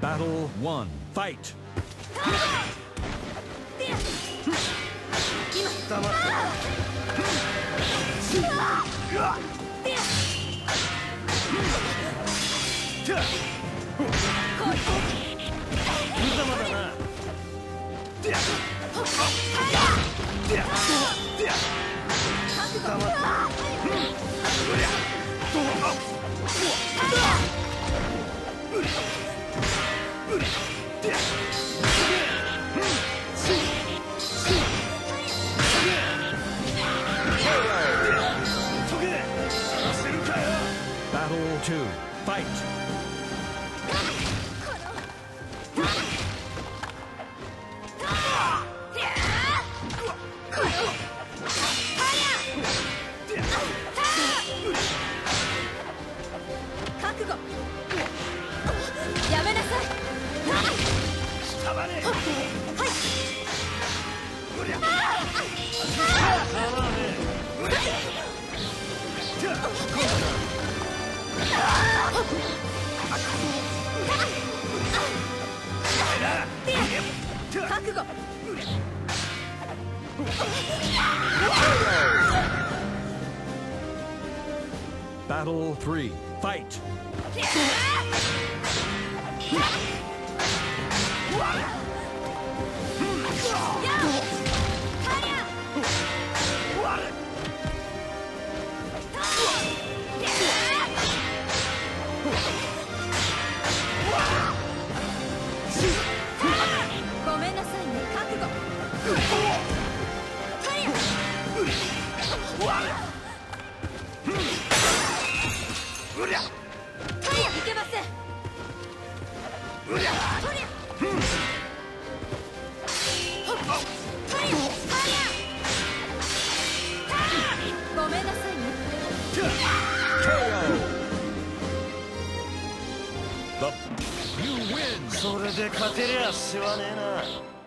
Battle 1. Fight! 2. Fight! や Battle 3. Fight! それで勝てりゃしわねえな